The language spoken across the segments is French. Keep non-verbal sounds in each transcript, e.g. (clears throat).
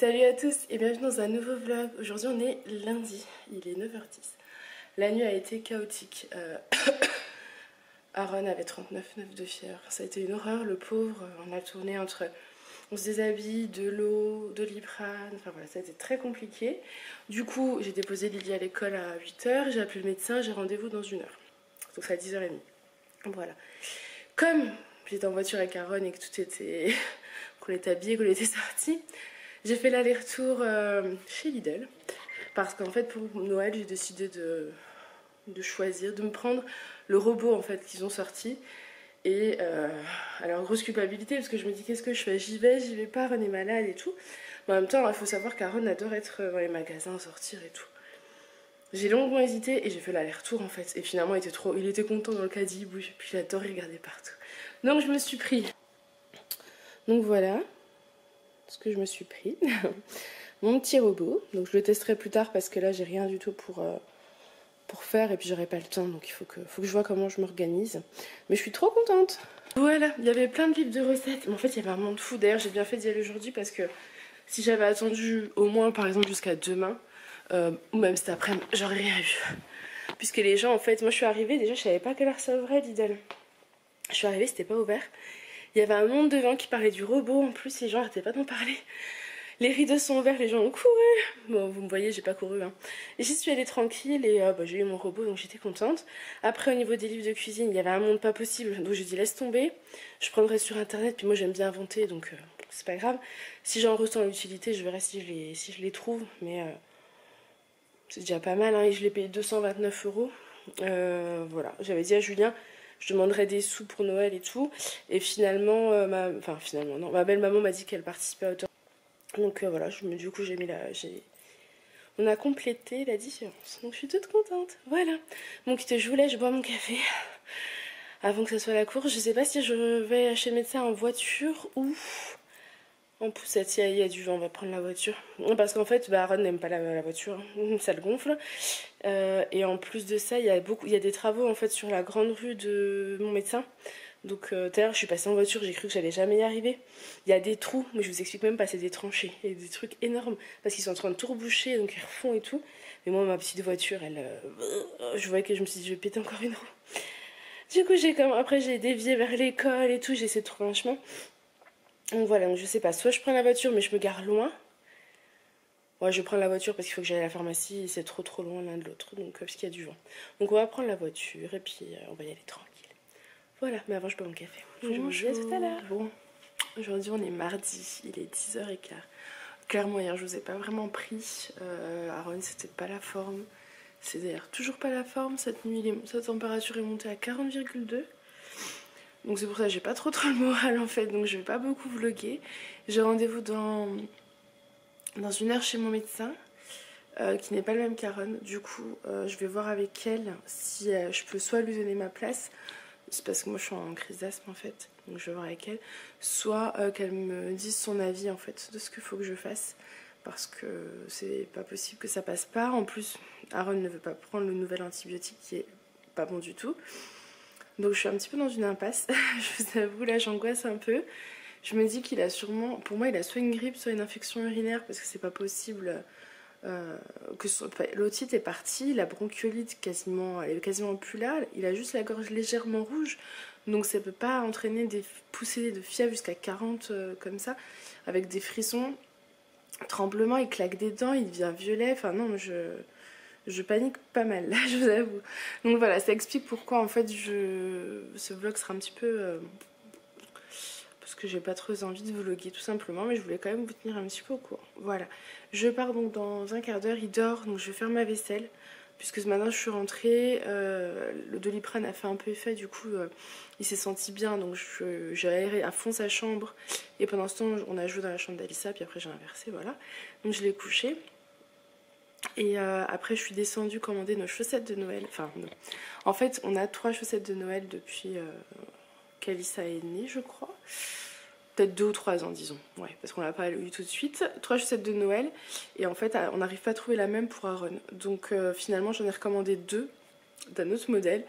Salut à tous et bienvenue dans un nouveau vlog. Aujourd'hui on est lundi, il est 9h10. La nuit a été chaotique. Euh, (coughs) Aaron avait 39,9 de fièvre. Ça a été une horreur, le pauvre. On a tourné entre... On se déshabille, de l'eau, de l'iprane. Enfin voilà, ça a été très compliqué. Du coup, j'ai déposé Lily à l'école à 8h. J'ai appelé le médecin, j'ai rendez-vous dans une heure. Donc c'est à 10h30. Voilà. Comme j'étais en voiture avec Aaron et que tout était... (laughs) qu'on était habillé, qu'on était sorti, j'ai fait l'aller-retour euh, chez Lidl. Parce qu'en fait, pour Noël, j'ai décidé de, de choisir, de me prendre le robot en fait qu'ils ont sorti. Et euh, alors grosse culpabilité parce que je me dis qu'est-ce que je fais? J'y vais, j'y vais pas, Aaron est malade et tout. Mais en même temps, il faut savoir qu'Aaron adore être dans les magasins, sortir et tout. J'ai longuement hésité et j'ai fait l'aller-retour en fait. Et finalement, il était trop, il était content dans le caddie, puis il adore regarder partout. Donc je me suis pris. Donc voilà ce que je me suis pris. (laughs) Mon petit robot. Donc je le testerai plus tard parce que là, j'ai rien du tout pour, euh, pour faire et puis j'aurai pas le temps. Donc il faut que, faut que je vois comment je m'organise. Mais je suis trop contente. Voilà, il y avait plein de livres de recettes. Mais en fait, il y avait un monde fou. D'ailleurs, j'ai bien fait d'y aller aujourd'hui parce que si j'avais attendu au moins, par exemple, jusqu'à demain, euh, ou même cet après-midi, j'aurais rien vu. Puisque les gens, en fait, moi je suis arrivée, déjà je savais pas quelle heure ça ouvrait Lidl. Je suis arrivée, c'était pas ouvert. Il y avait un monde devant qui parlait du robot, en plus les gens n'arrêtaient pas d'en parler. Les rideaux sont ouverts, les gens ont couru. Bon, vous me voyez, j'ai pas couru. Hein. J'y suis allée tranquille et euh, bah, j'ai eu mon robot, donc j'étais contente. Après, au niveau des livres de cuisine, il y avait un monde pas possible, donc j'ai dit laisse tomber. Je prendrai sur internet, puis moi j'aime bien inventer, donc euh, c'est pas grave. Si j'en ressens l'utilité, je verrai si je les, si je les trouve, mais c'est déjà pas mal, hein, et je l'ai payé 229 euros. Euh, voilà, j'avais dit à Julien, je demanderais des sous pour Noël et tout. Et finalement, euh, ma... enfin finalement non, ma belle maman m'a dit qu'elle participait à autant. Donc euh, voilà, du coup j'ai mis la, on a complété la différence. Donc je suis toute contente. Voilà. Donc je voulais, je bois mon café avant que ça soit la course. Je sais pas si je vais chez le médecin en voiture ou en poussette, il y, a du vent, on va prendre la voiture. Parce qu'en fait, bah, n'aime pas la, voiture, hein. ça le gonfle. Euh, et en plus de ça, il y, a beaucoup, il y a des travaux en fait sur la grande rue de mon médecin. Donc euh, tout à l'heure, je suis passée en voiture, j'ai cru que j'allais jamais y arriver. Il y a des trous, mais je vous explique même pas, c'est des tranchées. A des trucs énormes parce qu'ils sont en train de tout reboucher, donc ils refont et tout. Mais moi, ma petite voiture, elle, euh, je voyais que je me suis dit, je vais péter encore une roue. Du coup, j'ai comme après j'ai dévié vers l'école et tout, j'ai essayé de trouver un chemin. Donc voilà, donc je sais pas, soit je prends la voiture mais je me gare loin. Ouais, je prends la voiture parce qu'il faut que j'aille à la pharmacie, c'est trop trop loin l'un de l'autre, donc euh, parce qu'il y a du vent. Donc on va prendre la voiture et puis euh, on va y aller tranquille. Voilà, mais avant je bois mon café. Je vous dis à tout à l'heure. Bon, aujourd'hui on est mardi, il est 10h15. Clairement hier je vous ai pas vraiment pris. Euh, Aaron c'était pas la forme. C'est d'ailleurs toujours pas la forme. Cette nuit sa température est montée à 40,2. Donc c'est pour ça que j'ai pas trop trop le moral en fait, donc je vais pas beaucoup vlogger. J'ai rendez-vous dans, dans une heure chez mon médecin, euh, qui n'est pas le même qu'Aaron. Du coup, euh, je vais voir avec elle si euh, je peux soit lui donner ma place, c'est parce que moi je suis en crise d'asthme en fait, donc je vais voir avec elle, soit qu'elle me dise son avis en fait de ce qu'il faut que je fasse. Parce que c'est pas possible que ça passe pas. En plus, Aaron ne veut pas prendre le nouvel antibiotique qui est pas bon du tout. Donc je suis un petit peu dans une impasse, (laughs) je vous avoue, là j'angoisse un peu. Je me dis qu'il a sûrement, pour moi il a soit une grippe, soit une infection urinaire parce que c'est pas possible euh, que l'otite est partie, la bronchiolite quasiment, elle est quasiment plus là, il a juste la gorge légèrement rouge, donc ça peut pas entraîner des poussées de fièvre jusqu'à 40 euh, comme ça, avec des frissons, tremblements, il claque des dents, il devient violet, enfin non, je panique pas mal là, (laughs) je vous avoue. Donc voilà, ça explique pourquoi en fait ce vlog sera un petit peu... Euh, parce que j'ai pas trop envie de vlogger tout simplement, mais je voulais quand même vous tenir un petit peu au courant. Voilà, je pars donc dans un quart d'heure, il dort, donc je vais faire ma vaisselle. Puisque ce matin je suis rentrée, euh, le doliprane a fait un peu effet, du coup euh, il s'est senti bien, donc j'ai aéré à fond sa chambre. Et pendant ce temps on a joué dans la chambre d'Alissa, puis après j'ai inversé, voilà. Donc je l'ai couché. Et euh, après, je suis descendue commander nos chaussettes de Noël. Enfin, non. En fait, on a trois chaussettes de Noël depuis qu'Alissa est née, je crois. Peut-être deux ou trois ans, disons. Ouais, parce qu'on l'a pas eu tout de suite. Trois chaussettes de Noël. Et en fait, on n'arrive pas à trouver la même pour Aaron. Donc euh, finalement, j'en ai recommandé deux. d'un autre modèle.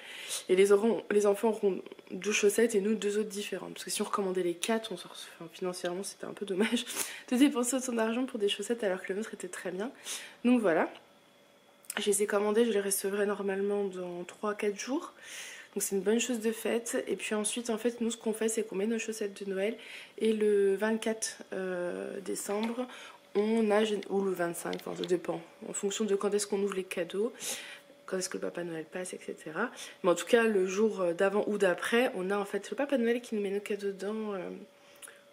Et les, les enfants auront deux chaussettes et nous deux autres différentes. Parce que si on recommandait les quatre, on financièrement c'était un peu dommage (laughs) de dépenser autant d'argent pour des chaussettes alors que le nôtre était très bien. Donc voilà. Je les ai commandées, je les recevrai normalement dans 3-4 jours. Donc c'est une bonne chose de fête. Et puis ensuite, en fait, nous, ce qu'on fait, c'est qu'on met nos chaussettes de Noël. Et le 24 euh, décembre, on a, ou le 25, enfin ça dépend, en fonction de quand est-ce qu'on ouvre les cadeaux, quand est-ce que le Papa Noël passe, etc. Mais en tout cas, le jour euh, d'avant ou d'après, on a en fait le Papa Noël qui nous met nos cadeaux dans, euh,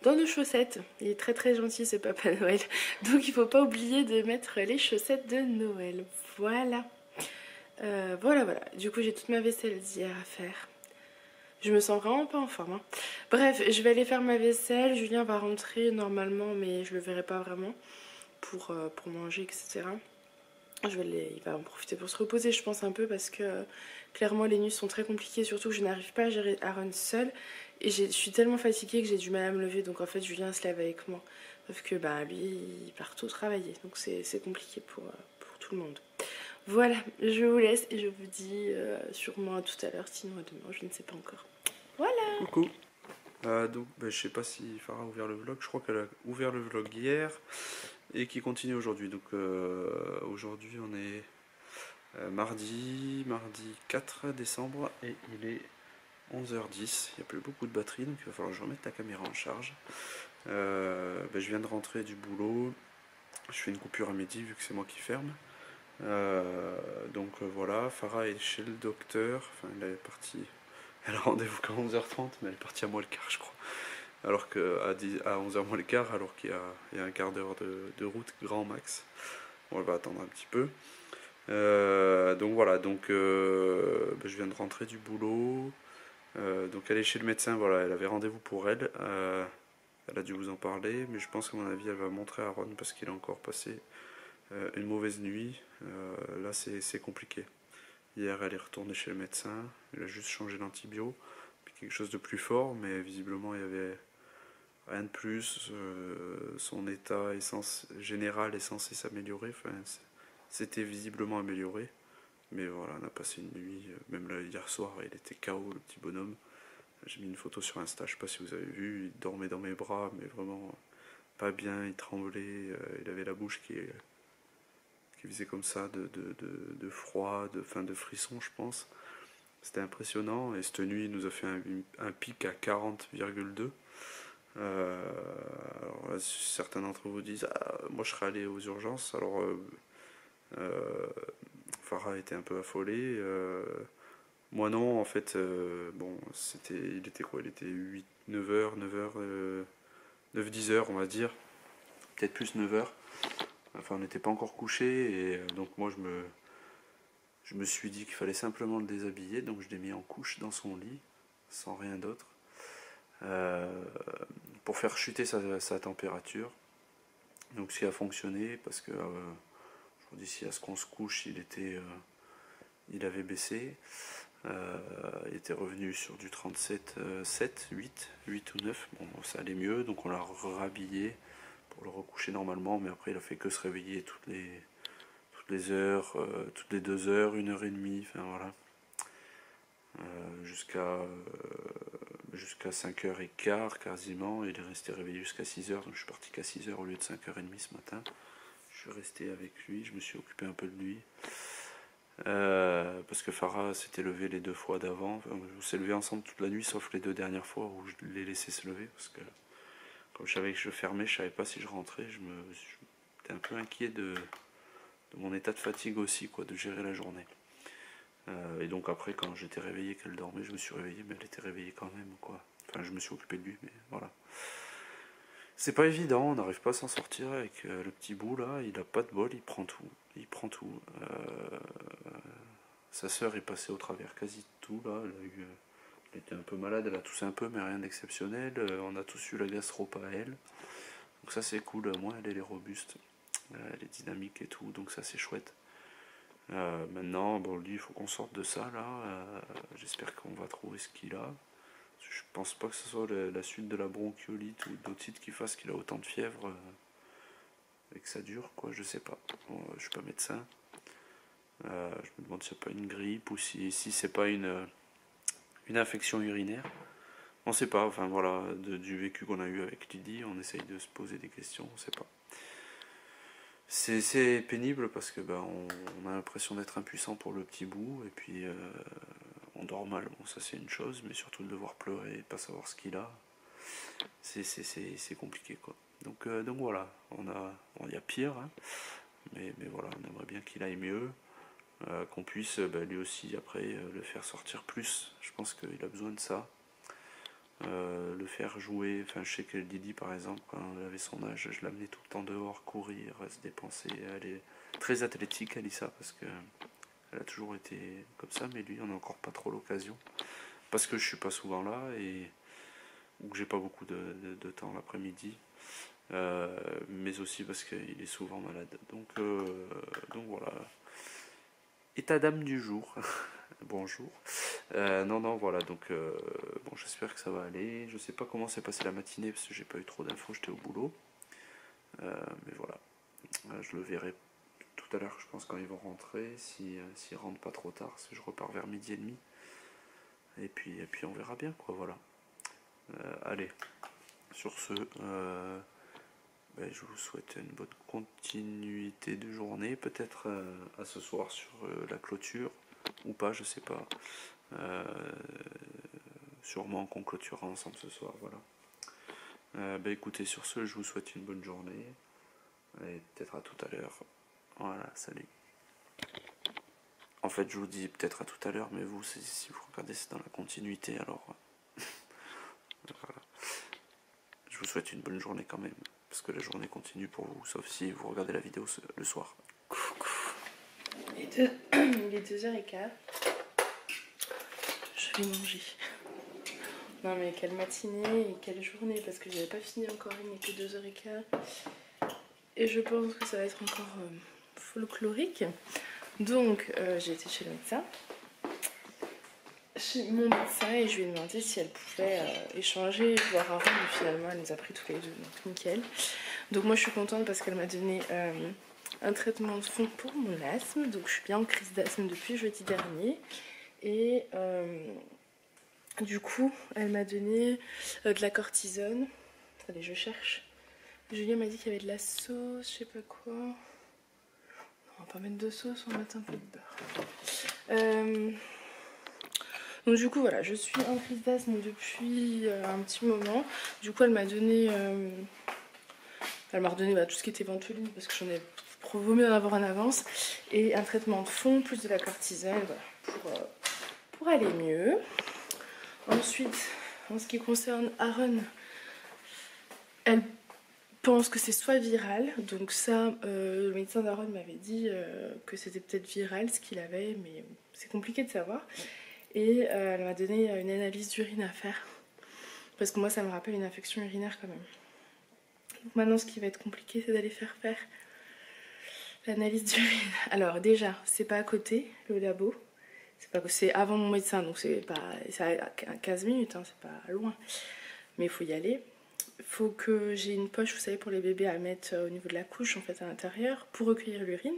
dans nos chaussettes. Il est très très gentil ce Papa (laughs) Noël. Donc il ne faut pas oublier de mettre les chaussettes de Noël. Voilà. Euh, voilà, voilà. Du coup, j'ai toute ma vaisselle d'hier à faire. Je me sens vraiment pas en forme. Hein. Bref, je vais aller faire ma vaisselle. Julien va rentrer normalement, mais je le verrai pas vraiment pour, euh, pour manger, etc. Je vais il va en profiter pour se reposer, je pense, un peu parce que euh, clairement les nuits sont très compliquées, surtout que je n'arrive pas à gérer Aaron seul. Et je suis tellement fatiguée que j'ai du mal à me lever, donc en fait Julien se lève avec moi. Sauf que bah, lui, il part tout travailler, donc c'est compliqué pour, pour tout le monde. Voilà, je vous laisse et je vous dis euh, sûrement à tout à l'heure, sinon à demain, je ne sais pas encore. Voilà Coucou euh, Donc, bah, je sais pas si Farah a ouvert le vlog, je crois qu'elle a ouvert le vlog hier et qui continue aujourd'hui. Donc, euh, aujourd'hui, on est euh, mardi, mardi 4 décembre et il est 11h10. Il n'y a plus beaucoup de batterie, donc il va falloir que je remette la caméra en charge. Bah, je viens de rentrer du boulot, je fais une coupure à midi vu que c'est moi qui ferme. Euh, donc euh, voilà, Farah est chez le docteur. Enfin, elle est partie. Elle a rendez-vous qu'à 11h30, mais elle est partie à moins le quart, je crois. Alors qu'à à 11h moins le quart, alors qu'il y, a un quart d'heure de, route grand max. On va attendre un petit peu. Euh, donc voilà, donc ben, je viens de rentrer du boulot. donc elle est chez le médecin, voilà, elle avait rendez-vous pour elle. elle a dû vous en parler, mais je pense qu'à mon avis elle va montrer à Ron parce qu'il a encore passé euh, une mauvaise nuit, euh, là c'est compliqué. Hier, elle est retournée chez le médecin, il a juste changé l'antibio, quelque chose de plus fort, mais visiblement il y avait rien de plus. Euh, son état général est censé s'améliorer, enfin, c'était visiblement amélioré. Mais voilà, on a passé une nuit, même là, hier soir, il était KO, le petit bonhomme. J'ai mis une photo sur Insta, je sais pas si vous avez vu, il dormait dans mes bras, mais vraiment pas bien, il tremblait, il avait la bouche qui est qui faisait comme ça de, de, froid, de, fin, de frisson, je pense. C'était impressionnant. Et cette nuit, il nous a fait un, pic à 40,2. Euh, alors certains d'entre vous disent ah, Moi, je serais allé aux urgences. Alors, euh, euh, Farah était un peu affolé. Moi, non, en fait, bon, c'était, il était quoi? Il était 8, 9h, 9h, 9, 10h, on va dire. Peut-être plus 9h. Enfin, on n'était pas encore couché et euh, donc moi je me, je me suis dit qu'il fallait simplement le déshabiller, donc je l'ai mis en couche dans son lit, sans rien d'autre, euh, pour faire chuter sa, température. Donc ce qui a fonctionné, parce que euh, je vous dis, si à ce qu'on se couche, il était, il avait baissé. il était revenu sur du 37, 7, 8, 8 ou 9. Bon, ça allait mieux, donc on l'a rhabillé le recoucher normalement, mais après il a fait que se réveiller toutes les, toutes les heures, euh, toutes les deux heures, une heure et demie, enfin voilà. Euh, jusqu'à euh, jusqu'à 5h15 quasiment, il est resté réveillé jusqu'à 6h, donc je suis parti qu'à 6h au lieu de 5h30 ce matin. Je suis resté avec lui, je me suis occupé un peu de lui. parce que Farah s'était levé les deux fois d'avant. on s'est levé ensemble toute la nuit, sauf les deux dernières fois où je l'ai laissé se lever. Parce que comme je savais que je fermais, je savais pas si je rentrais. Je me, j'étais un peu inquiet de, mon état de fatigue aussi, quoi, de gérer la journée. Euh, et donc après, quand j'étais réveillé, qu'elle dormait, je me suis réveillé, mais elle était réveillée quand même, quoi. Enfin, je me suis occupé de lui, mais voilà. C'est pas évident, on n'arrive pas à s'en sortir avec euh, le petit bout là. Il a pas de bol, il prend tout, il prend tout. Euh, sa sœur est passée au travers quasi tout là. Elle a eu elle était un peu malade, elle a toussé un peu, mais rien d'exceptionnel. Euh, on a tous eu la gastro à elle. Donc ça c'est cool, moi elle, est robuste, euh, elle est dynamique et tout, donc ça c'est chouette. Euh, maintenant, bon, lui, il faut qu'on sorte de ça là. J'espère qu'on va trouver ce qu'il a. Je pense pas que ce soit la, suite de la bronchiolite ou d'autres qui fasse qu'il a autant de fièvre et que ça dure, quoi. Je sais pas. je suis pas médecin. Je me demande si c'est pas une grippe ou si, si c'est pas une, une infection urinaire. On sait pas, enfin voilà, du vécu qu'on a eu avec Lydie, on essaye de se poser des questions, on sait pas. C'est pénible parce que ben, on, a l'impression d'être impuissant pour le petit bout et puis euh, on dort mal. Bon, ça c'est une chose, mais surtout de devoir pleurer et pas savoir ce qu'il a, c'est compliqué quoi. Donc, euh, donc voilà, on a, il y a pire, hein. mais, mais voilà, on aimerait bien qu'il aille mieux. Euh, qu'on puisse bah, lui aussi après euh, le faire sortir plus. Je pense qu'il a besoin de ça. Euh, le faire jouer, enfin je sais que Didi par exemple, quand elle avait son âge, je l'amenais tout le temps dehors, courir, se dépenser. Elle est très athlétique, Alissa, parce que elle a toujours été comme ça, mais lui on n'a encore pas trop l'occasion. Parce que je suis pas souvent là et ou que j'ai pas beaucoup de, temps l'après-midi. mais aussi parce qu'il est souvent malade. Donc voilà, état d'âme du jour. (laughs) Bonjour. Euh, non, non, voilà, donc euh, bon, j'espère que ça va aller. Je sais pas comment s'est passée la matinée parce que j'ai pas eu trop d'infos, j'étais au boulot. Euh, mais voilà, je le verrai tout à l'heure, je pense, quand ils vont rentrer, s'ils si, rentrent pas trop tard, si je repars vers midi et demi. Et puis, et puis on verra bien, quoi, voilà. allez, sur ce. Ben, je vous souhaite une bonne continuité de journée, peut-être euh, à ce soir sur euh, la clôture, ou pas, je sais pas. Euh, sûrement qu'on clôturera ensemble ce soir, voilà. Ben, écoutez, sur ce, je vous souhaite une bonne journée, et peut-être à tout à l'heure. Voilà, salut. En fait, je vous dis peut-être à tout à l'heure, mais vous, si vous regardez, c'est dans la continuité, alors. (laughs) voilà. Je vous souhaite une bonne journée quand même parce que la journée continue pour vous, sauf si vous regardez la vidéo le soir. Il est 2h15. (clears throat) Je vais manger. Non mais quelle matinée et quelle journée parce que j'avais pas fini encore, il n'est que 2h15. Et je pense que ça va être encore euh, folklorique. Donc euh, j'ai été chez le médecin mon médecin et je lui ai demandé si elle pouvait euh, échanger, voir un mais finalement elle nous a pris tous les deux, donc nickel. Donc moi je suis contente parce qu'elle m'a donné euh, un traitement de fond pour mon asthme, donc je suis bien en crise d'asthme depuis jeudi dernier. Et euh, du coup elle m'a donné de la cortisone. Attendez, je cherche. Julien m'a dit qu'il y avait de la sauce, je sais pas quoi. On va pas mettre de sauce, on va mettre un peu de beurre. Donc du coup voilà, je suis en crise d'asthme depuis euh, un petit moment. Du coup elle m'a donné, euh, elle m'a redonné tout ce qui était ventoline parce que j'en ai vaut mieux en avoir en avance. Et un traitement de fond plus de la cortisone pour, euh, pour aller mieux. Ensuite, en ce qui concerne Aaron, elle pense que c'est soit viral. Donc ça, le médecin d'Aaron m'avait dit que c'était peut-être viral ce qu'il avait, mais c'est compliqué de savoir. Et euh, elle m'a donné une analyse d'urine à faire. Parce que moi, ça me rappelle une infection urinaire quand même. Donc maintenant, ce qui va être compliqué, c'est d'aller faire faire l'analyse d'urine. (laughs) Alors déjà, c'est pas à côté, le labo. C'est avant mon médecin, donc c'est pas à 15 minutes, hein, c'est pas loin. Mais il faut y aller. Il faut que j'ai une poche, vous savez, pour les bébés à mettre au niveau de la couche, en fait, à l'intérieur, pour recueillir l'urine.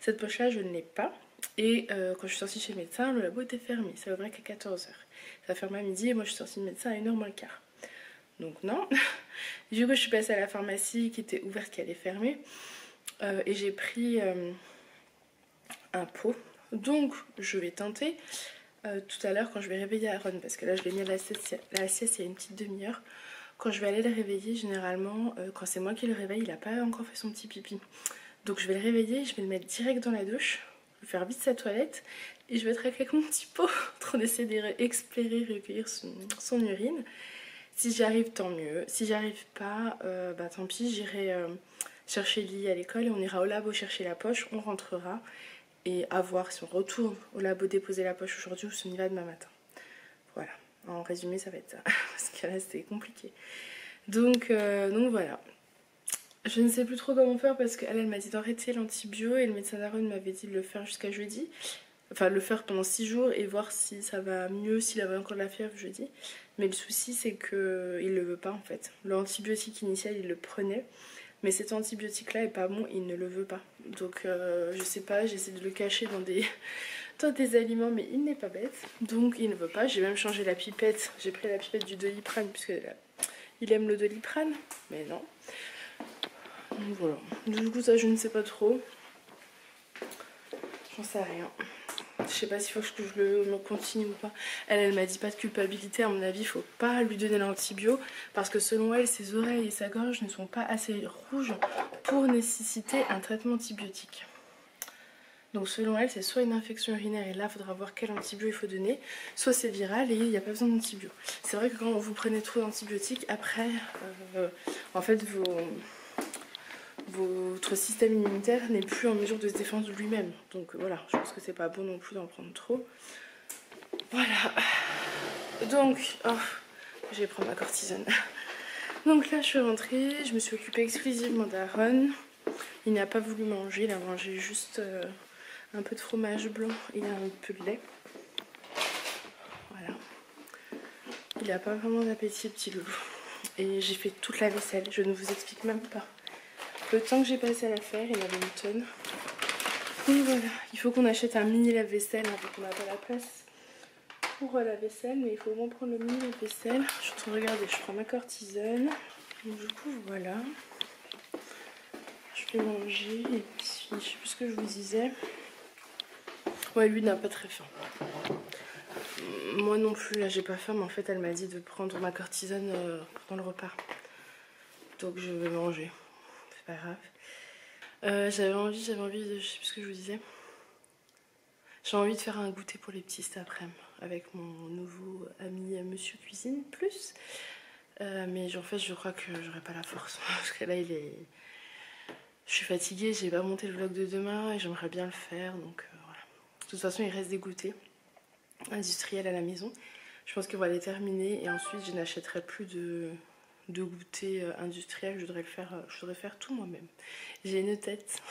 Cette poche-là, je ne l'ai pas. Et euh, quand je suis sortie chez le médecin, le labo était fermé. Ça ouvrait qu'à 14h. Ça fermé à midi et moi je suis sortie de médecin à 1h moins le quart. Donc non. (laughs) du coup, je suis passée à la pharmacie qui était ouverte, qui allait fermer. Euh, et j'ai pris euh, un pot. Donc, je vais tenter tout à l'heure quand je vais réveiller Aaron. Parce que là, je l'ai mis à la sieste, il y a une petite demi-heure. Quand je vais aller le réveiller, généralement, quand c'est moi qui le réveille, il n'a pas encore fait son petit pipi. Donc, je vais le réveiller, je vais le mettre direct dans la douche faire vite sa toilette et je vais être avec mon petit pot en train d'essayer d'explorer, recueillir son, urine. Si j'y arrive, tant mieux. Si j'y arrive pas, euh, bah tant pis, j'irai euh, chercher Lily à l'école et on ira au labo chercher la poche, on rentrera et à voir si on retourne au labo déposer la poche aujourd'hui ou si on y va demain matin. Voilà, en résumé, ça va être ça (laughs) parce que là c'était compliqué. Donc, euh, donc voilà, je ne sais plus trop comment faire parce qu'elle elle, m'a dit d'arrêter l'antibio et le médecin d'Aaron m'avait dit de le faire jusqu'à jeudi. Enfin, le faire pendant 6 jours et voir si ça va mieux, s'il avait encore de la fièvre jeudi. Mais le souci, c'est qu'il ne le veut pas en fait. L'antibiotique initial, il le prenait. Mais cet antibiotique-là est pas bon, il ne le veut pas. Donc euh, je sais pas, j'essaie de le cacher dans des, (laughs) dans des aliments, mais il n'est pas bête. Donc il ne veut pas. J'ai même changé la pipette. J'ai pris la pipette du doliprane, puisque il aime le doliprane. Mais non. Voilà. Du coup, ça, je ne sais pas trop. J'en sais rien. Je sais pas s'il faut que je le continue ou pas. Elle, elle m'a dit pas de culpabilité. À mon avis, il faut pas lui donner l'antibio parce que selon elle, ses oreilles et sa gorge ne sont pas assez rouges pour nécessiter un traitement antibiotique. Donc selon elle, c'est soit une infection urinaire et là, il faudra voir quel antibio il faut donner, soit c'est viral et il n'y a pas besoin d'antibio. C'est vrai que quand vous prenez trop d'antibiotiques, après, euh, en fait, vos, votre système immunitaire n'est plus en mesure de se défendre lui-même. Donc voilà, je pense que c'est pas bon non plus d'en prendre trop. Voilà. Donc, oh, je vais prendre ma cortisone. Donc là, je suis rentrée, je me suis occupée exclusivement d'Aaron. Il n'a pas voulu manger, il a mangé juste euh, un peu de fromage blanc et un peu de lait. Voilà. Il n'a pas vraiment d'appétit, petit loup. Et j'ai fait toute la vaisselle, je ne vous explique même pas. Le temps que j'ai passé à la faire, il y avait une tonne. Donc voilà, il faut qu'on achète un mini lave-vaisselle, hein, qu'on n'a pas la place pour la vaisselle, mais il faut au moins prendre le mini lave-vaisselle. Je suis en train de regarder, je prends ma cortisone. Donc, du coup, voilà. Je vais manger et puis je sais plus ce que je vous disais. Ouais, lui n'a pas très faim. Moi non plus, là j'ai pas faim, mais en fait elle m'a dit de prendre ma cortisone euh, pendant le repas. Donc je vais manger pas grave. Euh, j'avais envie, j'avais envie de. Je sais plus ce que je vous disais. J'ai envie de faire un goûter pour les petits cet après-midi avec mon nouveau ami euh, Monsieur Cuisine Plus. Euh, mais en fait, je crois que j'aurai pas la force. (laughs) Parce que là, il est. Je suis fatiguée, j'ai pas monté le vlog de demain et j'aimerais bien le faire. Donc voilà. De toute façon, il reste des goûters industriels à la maison. Je pense qu'on va les terminer et ensuite, je n'achèterai plus de de goûter euh, industriel, je voudrais, le faire, euh, je voudrais faire tout moi-même. J'ai une tête.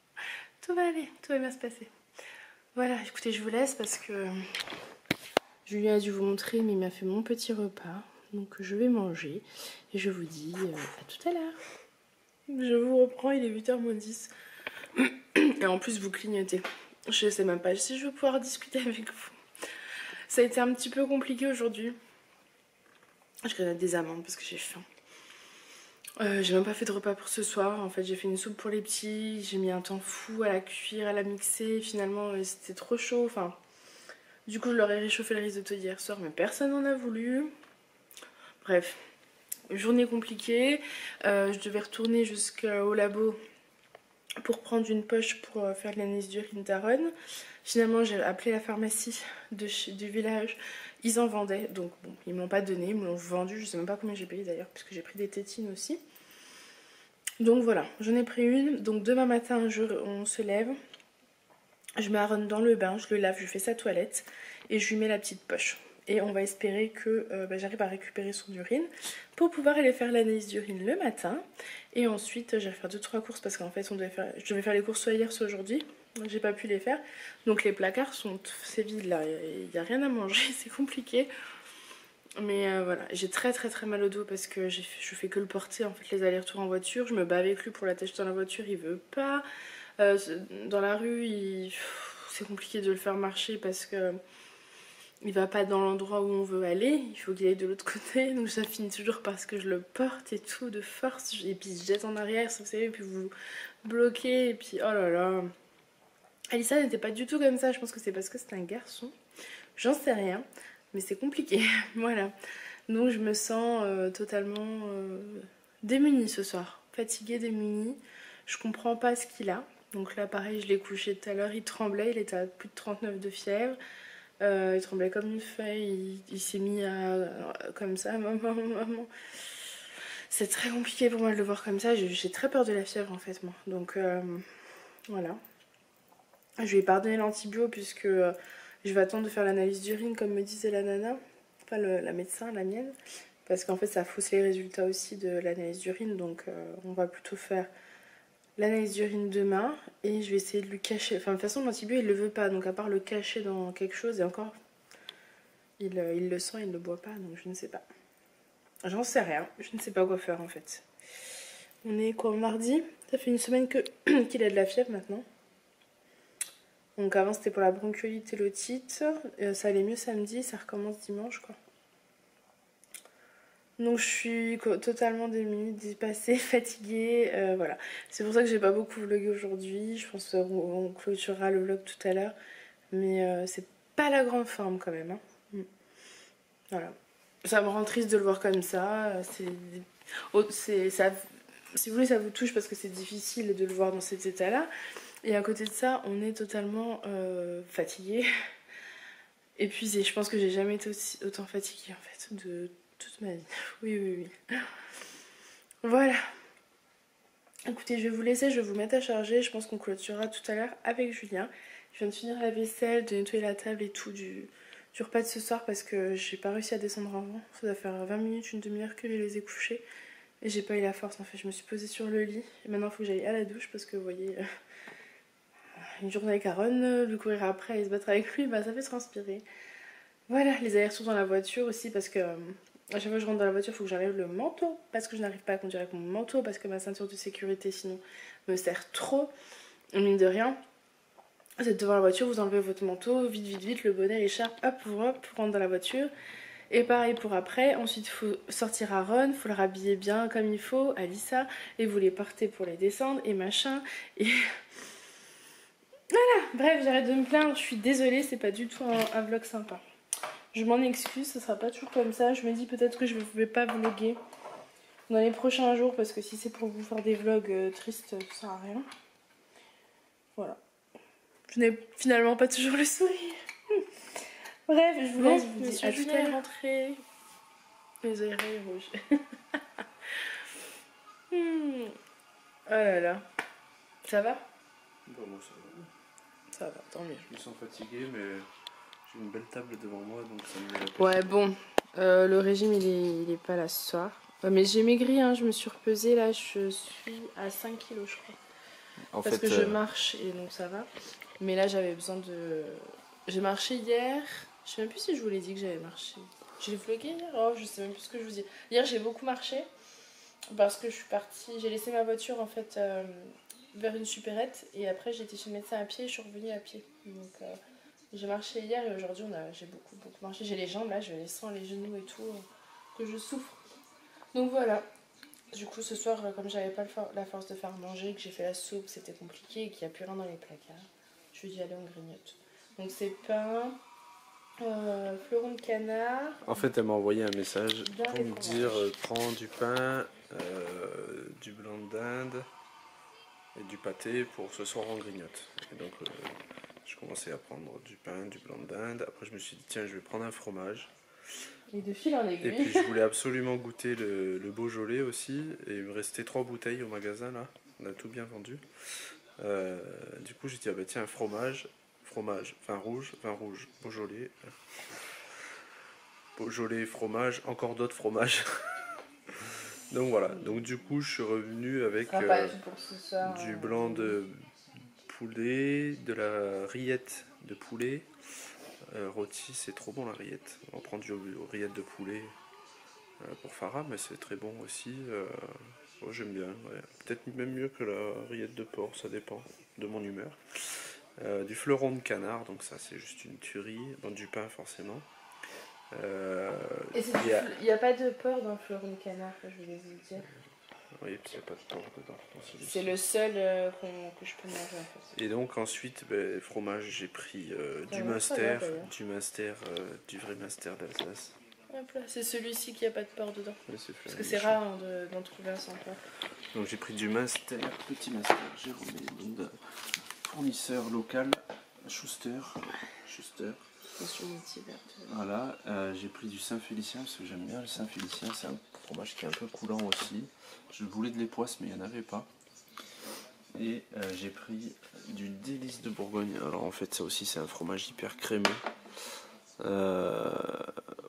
(laughs) tout va aller, tout va bien se passer. Voilà, écoutez, je vous laisse parce que Julien a dû vous montrer, mais il m'a fait mon petit repas. Donc je vais manger et je vous dis euh, à tout à l'heure. Je vous reprends, il est 8h moins 10. (clears throat) Et en plus, vous clignotez. Je sais même pas si je vais pouvoir discuter avec vous. Ça a été un petit peu compliqué aujourd'hui. Je grignote des amandes parce que j'ai faim. Euh, j'ai même pas fait de repas pour ce soir. En fait, j'ai fait une soupe pour les petits. J'ai mis un temps fou à la cuire, à la mixer. Finalement, euh, c'était trop chaud. Enfin, du coup, je leur ai réchauffé le risotto hier soir, mais personne n'en a voulu. Bref, journée compliquée. Euh, je devais retourner jusqu'au labo pour prendre une poche pour faire l'analyse d'urine d'Aaron. Finalement, j'ai appelé la pharmacie de du village ils en vendaient, donc bon, ils m'ont pas donné, ils me l'ont vendu, je sais même pas combien j'ai payé d'ailleurs, puisque j'ai pris des tétines aussi. Donc voilà, j'en ai pris une. Donc demain matin, on se lève, je mets dans le bain, je le lave, je fais sa toilette et je lui mets la petite poche. Et on va espérer que euh, bah, j'arrive à récupérer son urine pour pouvoir aller faire l'analyse d'urine le matin. Et ensuite, je vais faire 2-3 courses parce qu'en fait, je devais faire les courses soit hier, soit aujourd'hui j'ai pas pu les faire. Donc les placards sont c'est vide là, il n'y a, rien à manger, (laughs) c'est compliqué. Mais euh, voilà, j'ai très très très mal au dos parce que je fais que le porter en fait les allers-retours en voiture. Je me bats avec lui pour l'attacher dans la voiture, il veut pas. Euh, dans la rue, c'est compliqué de le faire marcher parce que il va pas dans l'endroit où on veut aller, il faut qu'il aille de l'autre côté. (laughs) Donc ça finit toujours parce que je le porte et tout de force. Et puis je jette en arrière, vous savez, et puis vous bloquez, et puis oh là là. Alissa n'était pas du tout comme ça, je pense que c'est parce que c'est un garçon. J'en sais rien, mais c'est compliqué. (laughs) voilà. Donc je me sens euh, totalement euh, démunie ce soir. Fatiguée, démunie. Je comprends pas ce qu'il a. Donc là, pareil, je l'ai couché tout à l'heure, il tremblait, il était à plus de 39 de fièvre. Euh, il tremblait comme une feuille, il, s'est mis à, comme ça, (laughs) maman, maman. C'est très compliqué pour moi de le voir comme ça. J'ai très peur de la fièvre en fait, moi. Donc voilà. Je lui ai pardonné l'antibio puisque euh, je vais attendre de faire l'analyse d'urine comme me disait la nana, enfin la médecin, la mienne, parce qu'en fait ça fausse les résultats aussi de l'analyse d'urine, donc euh, on va plutôt faire l'analyse d'urine demain et je vais essayer de lui cacher. Enfin de toute façon l'antibio il le veut pas, donc à part le cacher dans quelque chose et encore il, euh, le sent, il ne le boit pas, donc je ne sais pas. J'en sais rien, je ne sais pas quoi faire en fait. On est quoi mardi? Ça fait une semaine (clears throat) qu'il a de la fièvre maintenant. Donc avant c'était pour la bronchiolite et l'otite. Euh, ça allait mieux samedi, ça recommence dimanche quoi. Donc je suis totalement démunie, dépassée, (laughs) fatiguée, euh, voilà. C'est pour ça que j'ai pas beaucoup vlogué aujourd'hui. Je pense qu'on clôturera le vlog tout à l'heure. Mais euh, c'est pas la grande forme quand même. Hein. Mm. Voilà. Ça me rend triste de le voir comme. C'est, ça. Si vous voulez, ça vous touche parce que c'est difficile de le voir dans cet état-là. Et à côté de ça, on est totalement euh, fatigué, (laughs) épuisé. Je pense que j'ai jamais été autant fatiguée en fait de toute ma vie. (laughs) Oui, oui, oui. Voilà. Écoutez, je vais vous laisser, je vais vous mettre à charger. Je pense qu'on clôturera tout à l'heure avec Julien. Je viens de finir la vaisselle, de nettoyer la table et tout du, du repas de ce soir parce que j'ai pas réussi à descendre avant. Ça doit faire 20 minutes, une demi-heure que je les ai couchés. Et j'ai pas eu la force en fait. Je me suis posée sur le lit. Et maintenant il faut que j'aille à la douche parce que vous voyez, euh, une journée avec Aaron, lui courir après et se battre avec lui, bah ça fait transpirer. Voilà, les allers-retours dans la voiture aussi parce que euh, à chaque fois que je rentre dans la voiture, il faut que j'enlève le manteau parce que je n'arrive pas à conduire avec mon manteau parce que ma ceinture de sécurité sinon me sert trop. Mine de rien, vous êtes devant la voiture, vous enlevez votre manteau, vite, vite, vite, le bonnet, l'écharpe, hop, hop, pour rentrer dans la voiture. Et pareil pour après, ensuite il faut sortir à Ron, faut le rhabiller bien comme il faut, Alissa, et vous les portez pour les descendre, et machin, et... (laughs) Voilà, bref, j'arrête de me plaindre, je suis désolée, c'est pas du tout un, vlog sympa. Je m'en excuse, ce sera pas toujours comme ça, je me dis peut-être que je vais pas vlogger dans les prochains jours, parce que si c'est pour vous faire des vlogs euh, tristes, ça sert à rien. Voilà. Je n'ai finalement pas toujours le sourire. Bref, je vous laisse, vous dis à tout à l'heure. rentré. Les oreilles rouges. hmm. Oh là là. Ça va? Bah moi ça va. Ça va, tant mieux. Je me sens fatigué mais j'ai une belle table devant moi donc ça me met Ouais bon, euh, le régime il est, il est pas là ce soir. mais j'ai maigri, hein, je me suis repesée là, je suis à 5 kilos je crois. En Parce que je euh, marche et donc ça va. Mais là, j'avais besoin de. J'ai marché hier. Je sais même plus si je vous l'ai dit que j'avais marché. J'ai vlogué hier Oh, je sais même plus ce que je vous dis. Hier, j'ai beaucoup marché. Parce que je suis partie. J'ai laissé ma voiture en fait euh, vers une supérette. Et après, été chez le médecin à pied et je suis revenue à pied. Donc, euh, j'ai marché hier et aujourd'hui, a... j'ai beaucoup, beaucoup marché. J'ai les jambes là, je les sens, les genoux et tout, euh, que je souffre. Donc voilà. Du coup, ce soir, comme j'avais pas la force de faire manger, que j'ai fait la soupe, c'était compliqué et qu'il n'y a plus rien dans les placards je vais y aller en grignote. Donc c'est pain, euh, fleuron de canard. En fait, elle m'a envoyé un message pour me dire euh, prends du pain, euh, du blanc d'Inde et du pâté pour ce soir en grignote. Et donc, je commençais à prendre du pain, du blanc d'Inde. Après, je me suis dit tiens, je vais prendre un fromage. Et de fil en aiguille. Et puis, je voulais absolument goûter le, le Beaujolais aussi. Et il me restait trois bouteilles au magasin là. On a tout bien vendu. Euh, du coup, j'ai dit, ah bah tiens, fromage, fromage, vin rouge, vin rouge, Beaujolais. Beaujolais, fromage, encore d'autres fromages. (laughs) Donc voilà, donc du coup, je suis revenu avec euh, du hein. blanc de poulet, de la rillette de poulet. Euh, rôti, c'est trop bon la rillette. On prend du rillette de poulet pour Farah, mais c'est très bon aussi. Oh, j'aime bien, peut-être même mieux que la rillette de porc, ça dépend de mon humeur. Euh, du fleuron de canard, donc ça c'est juste une tuerie. Bon, du pain forcément. Euh, il n'y a... pas de porc dans le fleuron de canard, je voulais vous dire. Oui, il n'y a pas de porc dedans. C'est le seul euh, que je peux manger en fait. Et donc ensuite, ben, fromage, j'ai pris du master, du master, du vrai master d'Alsace c'est celui-ci qui a pas de porc dedans. Parce que c'est rare hein, d'en trouver un sans porc. Donc j'ai pris du master, petit master, Jérôme, fournisseur local, Schuster. Schuster. Voilà, euh, j'ai pris du Saint-Félicien parce que j'aime bien le Saint-Félicien, c'est un fromage qui est un peu coulant aussi. Je voulais de l'époisse mais il n'y en avait pas. Et euh, j'ai pris du délice de Bourgogne. Alors en fait ça aussi c'est un fromage hyper crémeux. Euh,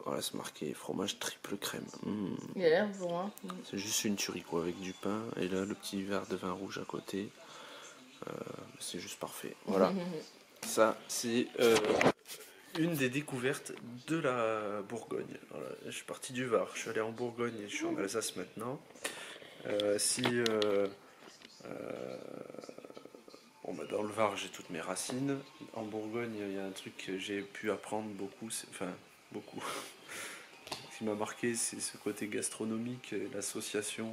voilà, c'est marqué fromage triple crème. Mmh. Il a l'air bon. Hein. C'est juste une tuerie quoi, avec du pain et là le petit verre de vin rouge à côté. C'est juste parfait. Voilà. (laughs) Ça, c'est une des découvertes de la Bourgogne. je suis parti du Var, je suis allé en Bourgogne et je suis en Alsace maintenant. Euh, si. euh, euh, bon, bah, dans le Var, j'ai toutes mes racines. En Bourgogne, il y a un truc que j'ai pu apprendre beaucoup. Enfin, beaucoup. Ce qui m'a marqué, c'est ce côté gastronomique, et l'association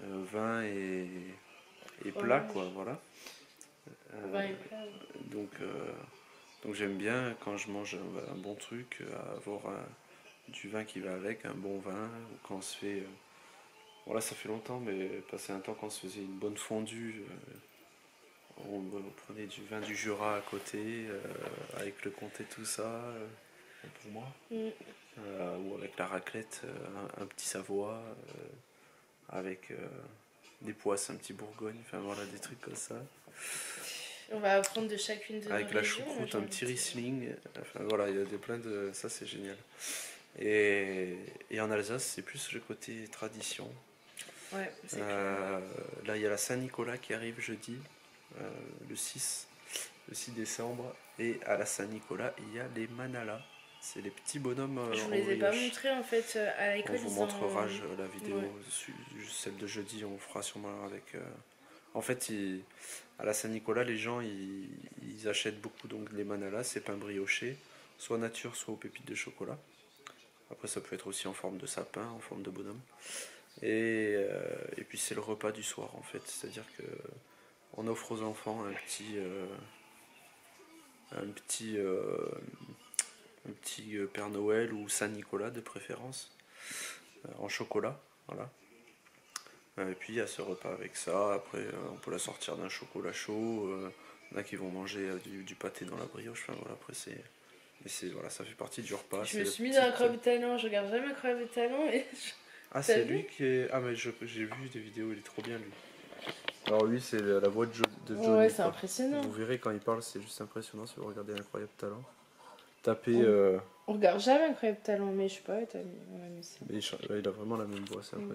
vin et, et plat, quoi. Voilà. Euh, Ouais, plat, donc, donc j'aime bien quand je mange un, un bon truc, euh, avoir un- du vin qui va avec, un bon vin, ou quand on se fait. euh, voilà, ça fait longtemps, mais passer un temps quand on se faisait une bonne fondue, euh, on, on prenait du vin du Jura à côté, euh, avec le comté, tout ça, euh, pour moi. Mm. Euh, ou avec la raclette, euh, un, un petit Savoie, euh, avec euh, des poisses, un petit Bourgogne, enfin voilà, des trucs comme ça. On va apprendre de chacune de Avec la choucroute, un petit. Riesling. Enfin voilà, il y a des plein de. Ça, c'est génial. Et, et en Alsace, c'est plus le côté tradition. Ouais. Euh, là, il y a la Saint-Nicolas qui arrive jeudi, euh, le 6, le 6 décembre. Et à la Saint-Nicolas, il y a les Manalas. C'est les petits bonhommes. euh, Je vous en les ai pas montrés en fait euh, à On l'école. vous ils montrera la vidéo, Ouais. celle de jeudi, on fera sûrement avec. euh, En fait, à la Saint-Nicolas, les gens ils, achètent beaucoup donc les manalas, c'est pain brioché, soit nature, soit aux pépites de chocolat. Après, ça peut être aussi en forme de sapin, en forme de bonhomme. Et, euh, puis, c'est le repas du soir en fait, c'est-à-dire que on offre aux enfants un petit. euh, un petit. euh, Père Noël ou Saint-Nicolas de préférence, en chocolat, voilà. Euh, Et puis il y a ce repas avec ça, après euh, on peut la sortir d'un chocolat chaud, euh, il y en a qui vont manger du, du pâté dans la brioche, enfin voilà, après c'est... Mais c'est, voilà, ça fait partie du repas. Je me suis mis petite- dans un crème talent, je regarde jamais un crème talent et Ah T'as c'est lui qui est... Ah mais je- j'ai vu des vidéos, il est trop bien lui. Alors lui c'est la voix de, Jo- de Johnny. Ouais, c'est impressionnant. Vous verrez quand il parle, c'est juste impressionnant si vous regardez Incroyable Talent. Tapez... Oh. euh, On regarde jamais crème talent, mais je sais pas, mis. Ouais, mais c'est- Mais il, a vraiment la même voix, c'est Mm.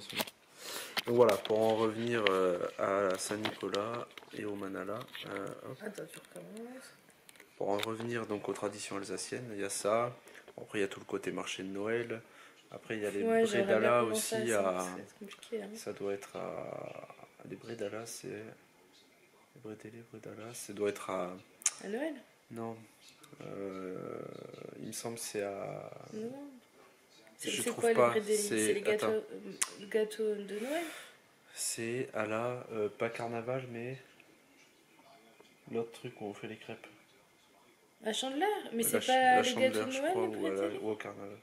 Donc voilà, pour en revenir euh, à Saint-Nicolas et au Manala, euh. Attends, tu recommences. pour en revenir donc aux traditions alsaciennes, il y a ça. Après, il y a tout le côté marché de Noël. Après, il y a les Ouais, Bredala aussi. ça, À... ça hein. Ça doit être à. Les Bredala, c'est. Les Bredele, Bredala, ça doit être à. À Noël? Non. Euh, Il me semble que c'est à. Non. C'est Je trouve quoi pas, c'est- les gâteaux, euh, de Noël? C'est à la. euh, pas carnaval, mais. L'autre truc où on fait les crêpes. À Chandeleur? Mais La c'est pas la les gâteaux de Noël, crois, les ou, à la- bredeli ou au carnaval.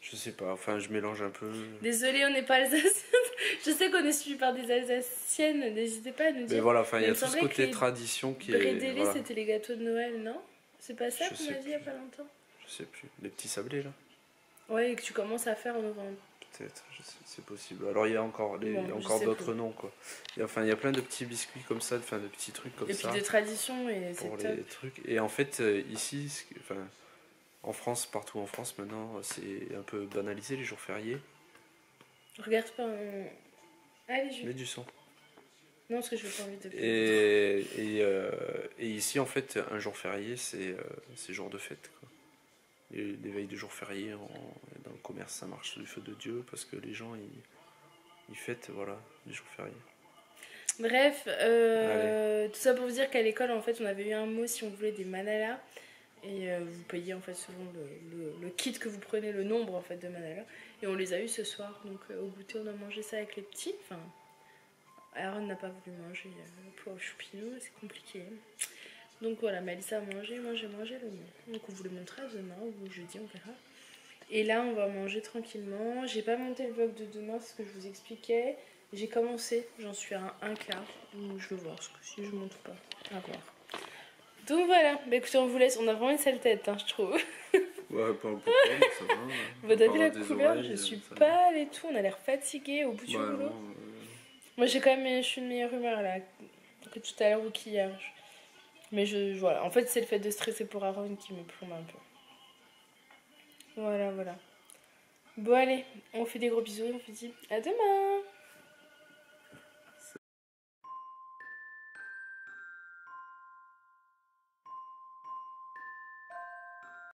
Je sais pas, enfin je mélange un peu. Désolée, on n'est pas alsacienne. (laughs) Je sais qu'on est suivi par des alsaciennes, n'hésitez pas à nous Mais dire. voilà, enfin il y Mais a tout ce côté tradition qui est. Bredeli, voilà, c'était les gâteaux de Noël, non? C'est pas ça qu'on m'a dit il y a pas longtemps je sais plus. Les petits sablés là Ouais, et que tu commences à faire en novembre. Peut-être, c'est possible. Alors il y a encore, les- Bon, il y a je encore d'autres noms quoi. Il y a, enfin il y a plein de petits biscuits comme ça, enfin de petits trucs comme et puis ça. de tradition, et pour top. les trucs. Et en fait, euh, ici, enfin, en France, partout en France maintenant, euh, c'est un peu banalisé les jours fériés. Regarde pas un... Allez, je... Mets du son. Non, parce que je pas envie de... Et, et, euh, et ici, en fait, un jour férié, c'est euh, c'est jour de fête. Quoi. Les, les veilles de jours fériés, dans le commerce, ça marche du feu de Dieu parce que les gens, ils, ils fêtent voilà, les jours fériés. Bref, euh, tout ça pour vous dire qu'à l'école, en fait, on avait eu un mot si on voulait des manalas. Et euh, vous payez en fait selon le, le- le kit que vous prenez, le nombre en fait de manalas. Et on les a eu ce soir. Donc euh, au goûter, on a mangé ça avec les petits. Enfin, Aaron n'a pas voulu manger euh, pauvre choupinou, c'est compliqué. Donc voilà, Malissa a mangé, moi j'ai mangé le mien. Donc on vous le montrera demain ou jeudi, on verra. Et là, on va manger tranquillement. J'ai pas monté le vlog de demain, c'est ce que je vous expliquais. J'ai commencé, j'en suis à un, un quart. Donc, Je vais voir ce que si je monte ou pas. À voir. Donc voilà, bah écoutez, on vous laisse. On a vraiment une sale tête, hein, je trouve. (laughs) Ouais, pas beaucoup, ça va. (laughs) Vous avez vu la couleur Je suis pâle et tout. On a l'air fatigué au bout du boulot. euh, Moi, j'ai quand même, je suis de meilleure humeur là que tout à l'heure ou qu'hier. Mais je, voilà. En fait, c'est le fait de stresser pour Aaron qui me plombe un peu. Voilà, voilà. Bon, allez, on fait des gros bisous on vous dit à demain